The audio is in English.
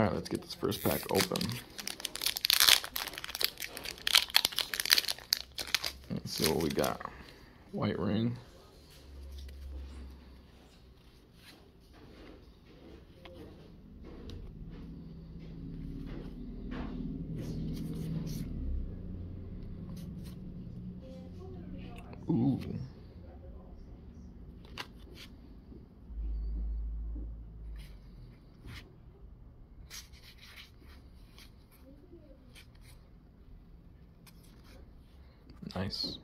All right, let's get this first pack open. Let's see what we got. White ring. Ooh. Nice.